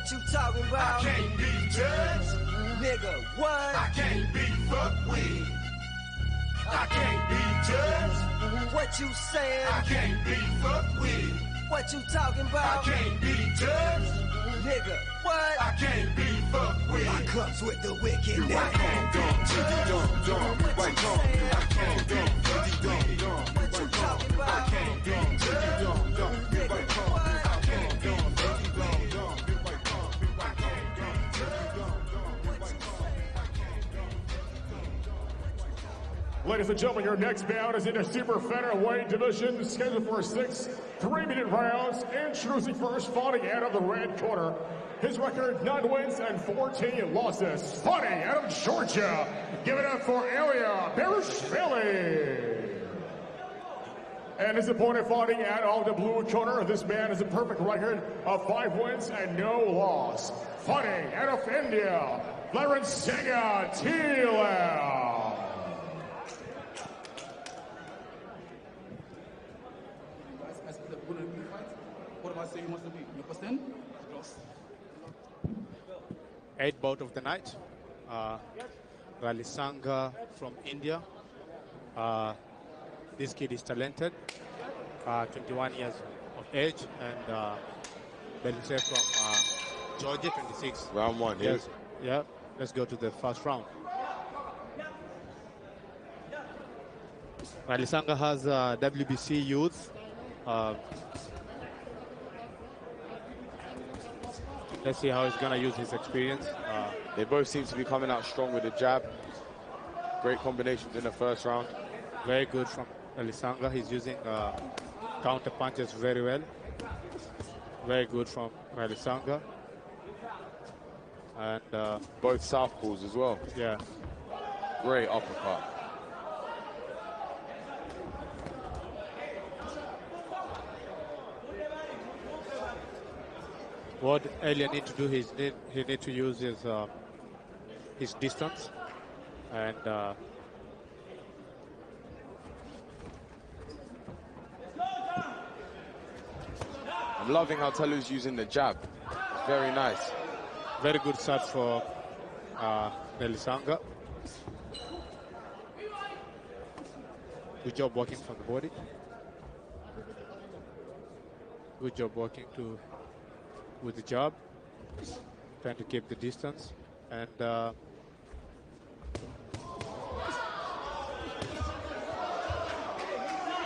What you talking about? I can't be judged. Nigga, what? I can't be fucked with. I can't be judged. What you saying? I can't be fucked with. What you talking about? I can't be judged. Nigga, what? I can't be fucked with. I comes with the wicked I nigga. can't be judged. What you saying? I can't be fucked with. What you talking about? I can't be judged. Ladies and gentlemen, your next bout is in the super featherweight division, scheduled for six three-minute rounds. Introducing first, fighting out of the red corner. His record, nine wins and 14 losses. Fighting out of Georgia, give it up for Ilya Beruashvili. And his opponent fighting out of the blue corner, this man has a perfect record of five wins and no loss. Fighting out of India, Lalrinsanga Tlau. What am I saying wants to be? You understand? eighth bout of the night. Uh, Rally Sangha from India. Uh, this kid is talented, uh, 21 years of age, and uh, Belisay from uh, Georgia, 26. Round one. Yes. Yeah. Let's go to the first round. Rally Sangha has uh, WBC youth. Let's see how he's gonna use his experience. Uh, They both seem to be coming out strong with the jab. Great combinations in the first round. very good from Elisanga. He's using uh, counter punches very well. Very good from Elisanga. And uh, Both southpaws as well. yeah, Great uppercut. What Elia need to do is need, he need to use his uh, his distance and uh, I'm loving how Telu's using the jab. Very nice. very good start for uh, Elisanga. Good job working from the body. Good job working to with the job, trying to keep the distance, and uh,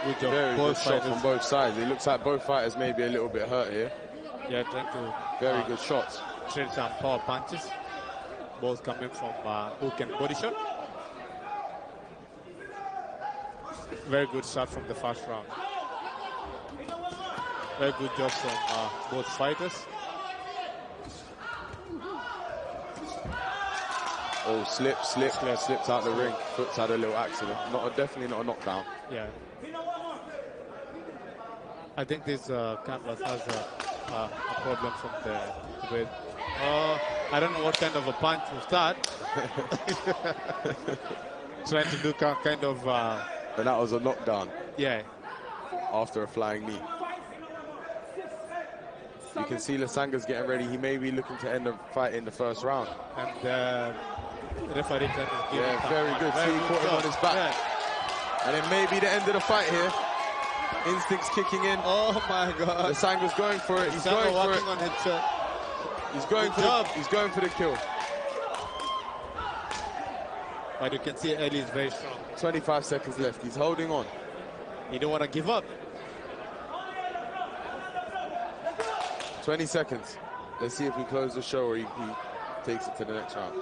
good job. Very both good shot fighters. from both sides. It looks like both fighters may be a little bit hurt here. Yeah, trying to Very uh, good shots. trade some power punches, both coming from uh, hook and body shot. Very good start from the first round. Very good job from uh, both fighters. Oh, slip, slip, slips out the ring. Foot's had a little accident. Not a, definitely not a knockdown. Yeah. I think this uh, canvas has a, uh, a problem from the, way. Uh, I don't know what kind of a punch was that. Trying to do ki- kind of, uh, But that was a knockdown yeah, after a flying knee. You can see Lasanga's getting ready. He may be looking to end the fight in the first round. and uh, referee trying to give Yeah, very good. See, he caught him on his back. Yeah. And it may be the end of the fight here. Instincts kicking in. Oh my God. The Lasanga's going for it. He's going for it. on his. Uh, He's going Good for the, he's going for the kill. but you can see Eli is very strong. 25 seconds left. He's holding on. He don't want to give up. 20 seconds. Let's see if we close the show or he, he takes it to the next round.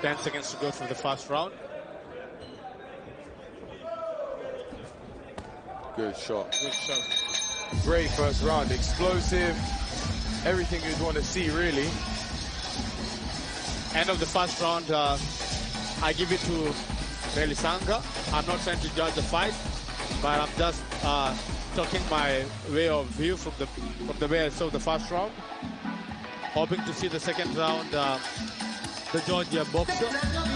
Ten seconds to go for the first round. Good shot. Good shot. Great first round. Explosive. Everything you'd want to see, really. End of the first round. Uh, I give it to Beli Sanga. I'm not trying to judge the fight, but I'm just uh, talking my way of view from the from the way I saw the first round. Hoping to see the second round uh, the Georgia boxer.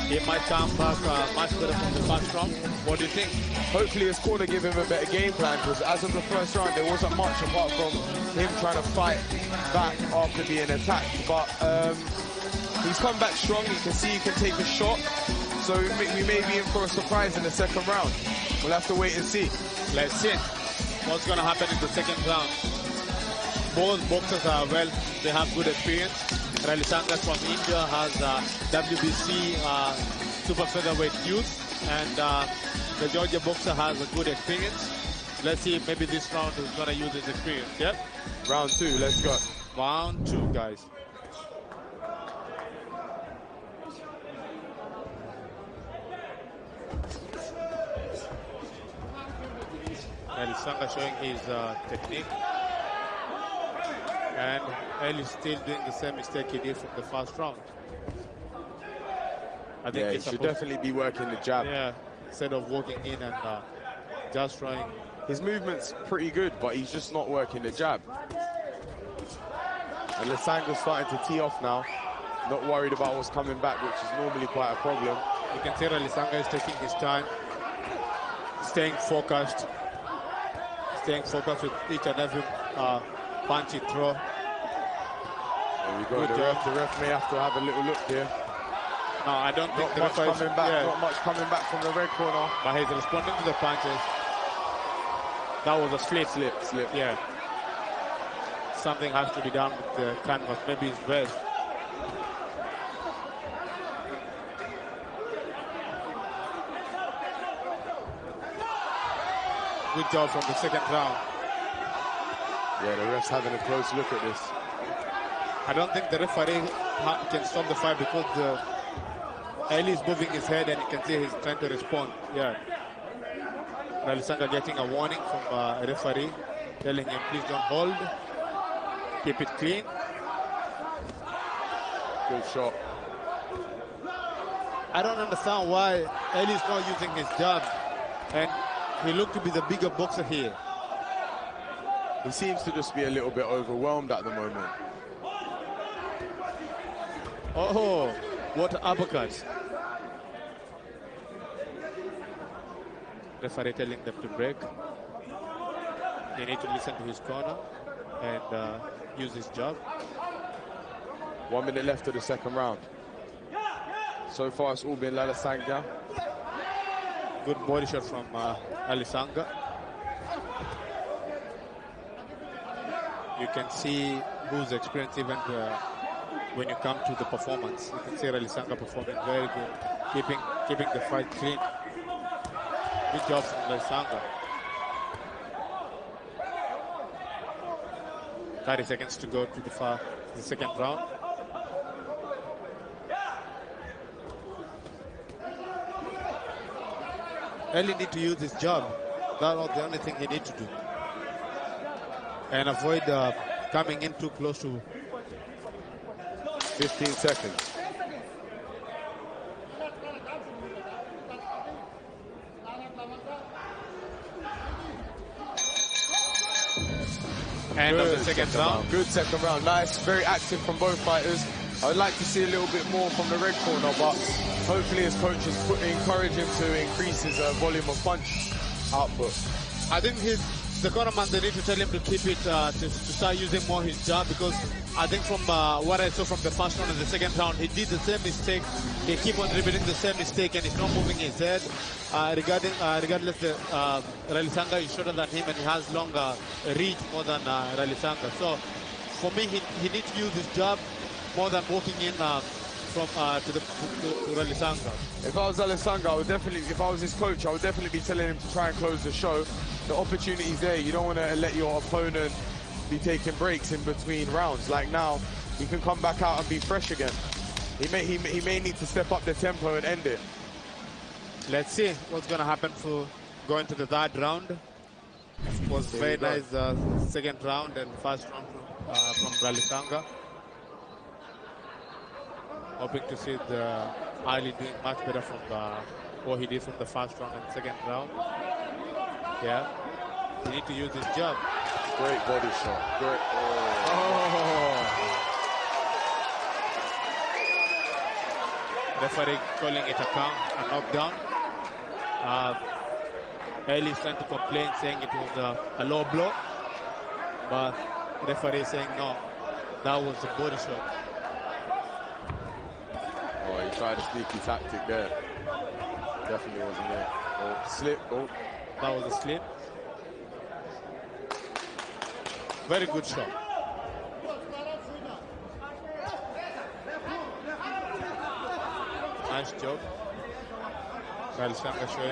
He might come back uh, much better from the first round. What do you think? Hopefully his corner give him a better game plan because as of the first round there wasn't much apart from him trying to fight back after being attacked. But um, he's come back strong. You can see he can take a shot. So we may, we may be in for a surprise in the second round. We'll have to wait and see. Let's see what's going to happen in the second round. Both boxers are well, they have good experience. Rally Sangas from India has uh, WBC uh, super featherweight youth, and uh, the Georgia boxer has a good experience. Let's see, if maybe this round is going to use his experience. Yep. Round two, let's go. Round two, guys. Elisanga showing his uh, technique. And El is still doing the same mistake he did from the first round. I think Yeah, he should definitely be working the jab. Yeah, instead of walking in and uh, just trying. His movement's pretty good, but he's just not working the jab. And Lasanga's starting to tee off now. Not worried about what's coming back, which is normally quite a problem. You can see Ralisanga is taking his time, staying focused, staying focused with each and every uh, punch he throw. There we go. Good The ref, the ref may have to have a little look here. No, I don't think Not the much coming back. yeah, Not much coming back from the red corner. but he's responding to the punches. That was a slip. Slip, slip. Yeah. Something has to be done with the canvas. Maybe his vest. Good job from the second round. Yeah, the ref's having a close look at this. I don't think the referee can stop the fight because the Ali is moving his head and you can see he's trying to respond. Yeah. Ralisanga getting a warning from uh, a referee telling him please don't hold, keep it clean. Good shot. I don't understand why Ali is not using his jab and he looked to be the bigger boxer here. He seems to just be a little bit overwhelmed at the moment. Oh, what uppercut. Referee telling them to break. They need to listen to his corner and uh, use his jab. One minute left of the second round. So far, it's all been Lalasanga. Good body shot from uh, Alisanga. You can see who's experienced even uh, when you come to the performance. You can see Alisanga performing very good, keeping keeping the fight clean. Good job from Alisanga. 30 seconds to go to the, far, the second round. Eli need to use his job. That's the only thing he need to do. And avoid uh, coming in too close to 15 seconds. end of the Good second round. Good second round. Nice, very active from both fighters. I'd like to see a little bit more from the red corner, but hopefully his coach is put, encourage him to increase his uh, volume of punch output. I think his the cornerman they need to tell him to keep it uh, to, to start using more his jab because I think from uh, what I saw from the first round and the second round he did the same mistake. He keep on repeating the same mistake and he's not moving his head. Uh, regarding uh, regardless the uh, Ralisanga is shorter than him and he has longer reach more than uh, Ralisanga. So for me he, he needs to use his jab more than walking in uh, from uh, to the to, to Ralisanga. If I was Alessandro, I would definitely, if I was his coach, I would definitely be telling him to try and close the show. The opportunity's there. You don't want to let your opponent be taking breaks in between rounds. Like now, he can come back out and be fresh again. He may, he, may- he may need to step up the tempo and end it. Let's see what's going to happen for going to the third round. It was very nice uh, second round and first round uh, from Ralisanga. Hoping to see the Ali doing much better from uh, what he did from the first round and second round. Yeah, he need to use his job. Great body shot. Great. oh. Referee calling it a count, a knockdown. Uh, Ellie trying to complain, saying it was a, a low blow, but referee saying no, that was a body shot. Tried a sneaky tactic there. Definitely wasn't there. Oh, slip. Oh, That was a slip. Very good shot. Nice job.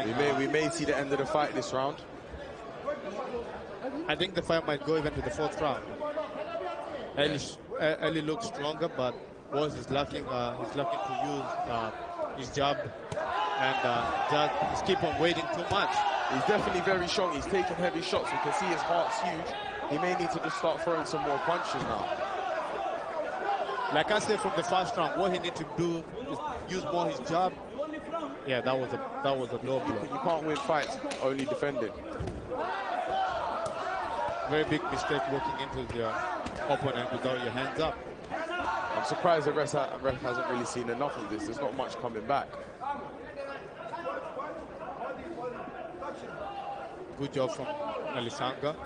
We may we may see the end of the fight this round. I think the fight might go even to the fourth round. Ellie, uh, Ellie looks stronger, but Wars is lacking. Uh, he's lacking to use uh, his jab, and uh, just keep on waiting too much. He's definitely very strong. He's taking heavy shots. You can see his heart's huge. He may need to just start throwing some more punches now. Like I said from the first round, what he need to do is use more his jab. Yeah, that was a that was a low blow. You can't win fights only defending. Very big mistake walking into the opponent without your hands up. I'm surprised the ref, ha- ref hasn't really seen enough of this. There's not much coming back. Good job from Alisanga,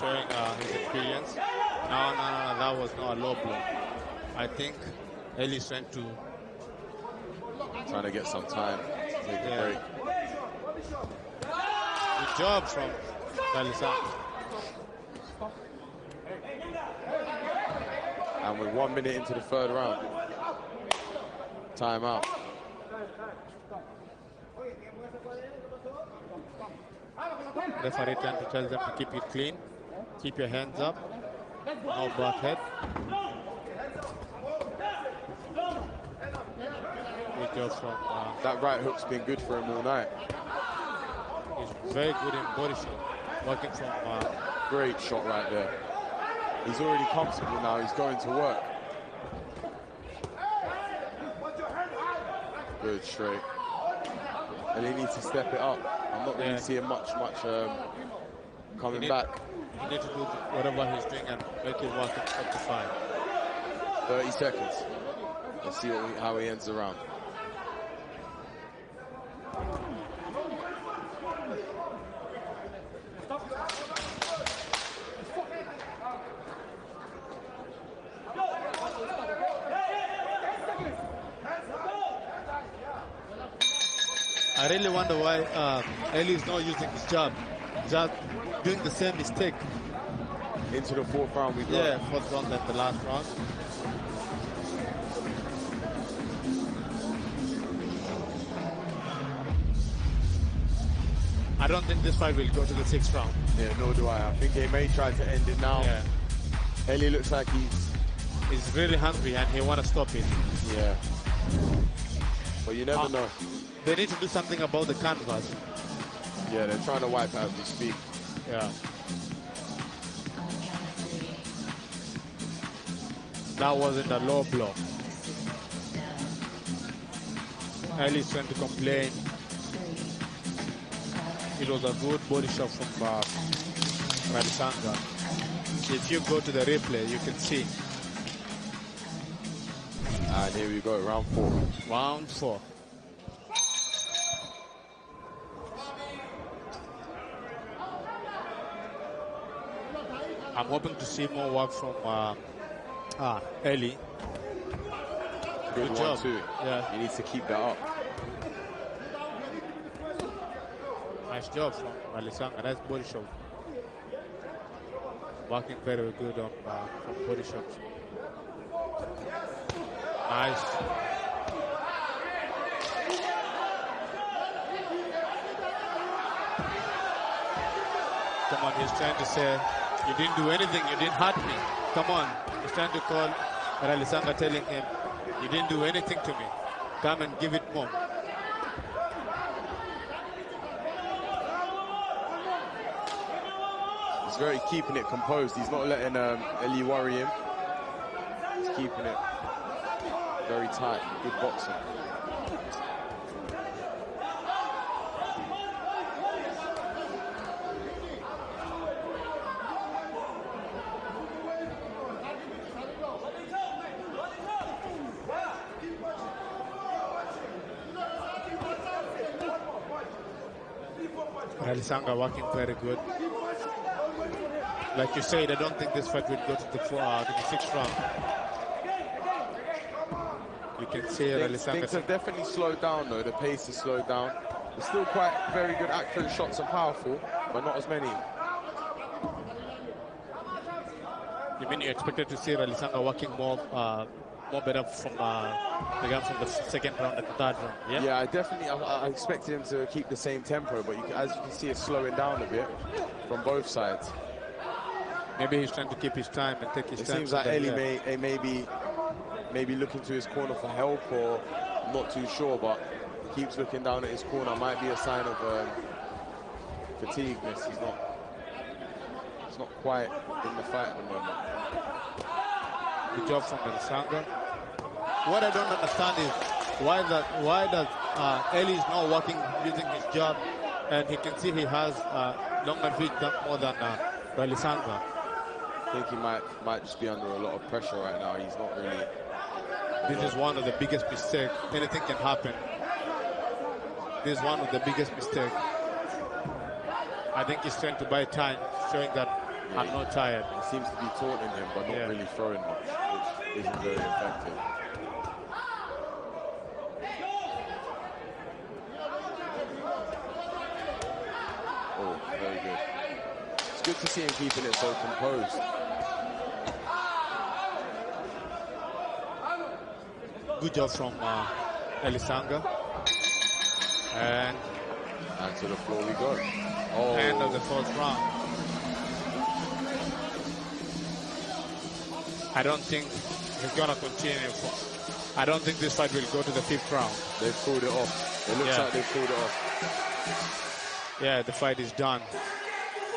showing uh, his experience. No, no, no, that was not a low blow. I think Ellie's trying to Trying to get some time to take a break. good job from Alisanga. And we're one minute into the third round. Timeout. Referee trying to tell them to keep it clean, keep your hands up, no butt head. From uh, That right hook's been good for him all night. He's very good in body shot, working from uh, Great shot right there. He's already comfortable now. He's going to work. Good straight. And he needs to step it up. I'm not really Yeah. seeing much, much um, coming need- back. he need to do whatever he's doing and make it work up to five. 30 seconds. Let's see we, how he ends the round. I really wonder why uh, Eli is not using his jab, just doing the same mistake. Into the fourth round we go. Yeah, fourth round than the last round. I don't think this fight will go to the sixth round. Yeah, nor do I. I think they may try to end it now. Yeah. Ellie looks like he's, He's really hungry and he want to stop it. yeah. But you never Ah. know. They need to do something about the canvas. Yeah, they're trying to wipe out we speak. Yeah. That wasn't a low blow. Ellie's trying to complain. It was a good body shot from uh, Radisanga. If you go to the replay, you can see And here we go, round four. round four. I'm hoping to see more work from uh, ah, Ellie. Good, Good job. too. Yeah. He needs to keep that up. Nice job from Alisanga. Nice body shot. Working very good on uh, from body shots. Nice. Come on, he's trying to say, you didn't do anything, you didn't hurt me. Come on. He's trying to call Alisanga telling him, you didn't do anything to me. Come and give it more. He's very keeping it composed. He's not letting um, Ellie worry him. He's keeping it very tight. Good boxing. Ralisanga working very good. Like you said, I don't think this fight will go to the, four, uh, to the sixth round. You can see Things, Ralisanga. things have definitely slowed down though. The pace has slowed down. It's still quite very good, accurate shots and powerful, but not as many. You mean you expected to see Ralisanga working more, uh, more better from uh, the from the second round and the third round? Yeah. Yeah, I definitely, I, I expected him to keep the same tempo, but you, as you can see, it's slowing down a bit from both sides. Maybe he's trying to keep his time and take his It time. seems like yeah. may, eh, may be maybe looking to his corner for help or not too sure, but he keeps looking down at his corner. Might be a sign of um, fatigueness. He's not, he's not quite in the fight at the moment. Good job from Ralisanga. What I don't understand is why that why does uh, Eli is not working using his job, and he can see he has uh, longer feet than, more than uh, Ralisanga. I think he might might just be under a lot of pressure right now. He's not really. This is one of the biggest mistakes. Anything can happen. This is one of the biggest mistakes. I think he's trying to buy time, showing that I'm not tired. He seems to be taunting him, but not Yeah. really throwing much, which isn't very effective. Oh, very good. It's good to see him keeping it so composed. Good job from uh, Elisanga. And And to the floor we go. Oh, end of the fourth round. I don't think he's gonna continue. I don't think this fight will go to the fifth round. they've pulled it off. It looks Yeah. like they've pulled it off. Yeah, the fight is done.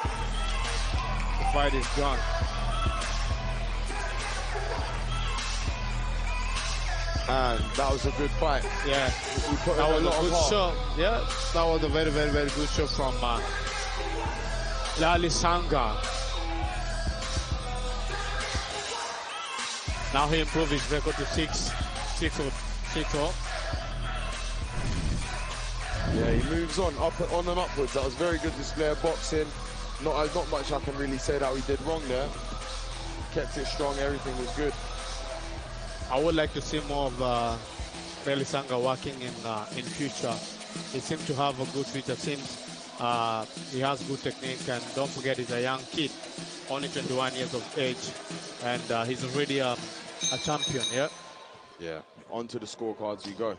The fight is done. And that was a good fight. Yeah, We put that was a a good heart. show. Yeah, that was a very, very, very good show from uh, Lali Sanga. Now he improved his record to six, six or six or. Yeah, he moves on, up on and upwards. That was very good display of boxing. Not, uh, not much I can really say that we did wrong there. Kept it strong, everything was good. I would like to see more of uh, Lali Sanga working in uh, in future. He seems to have a good future. Seems uh, he has good technique, and don't forget he's a young kid, only 21 years of age, and uh, he's already a, a champion. Yeah. Yeah, onto the scorecards we go.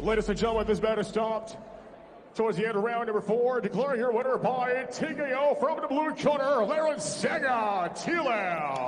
Ladies and gentlemen, this is stopped. Towards the end of round number four, declaring your winner by TKO from the blue corner, Laren Sega Tilal.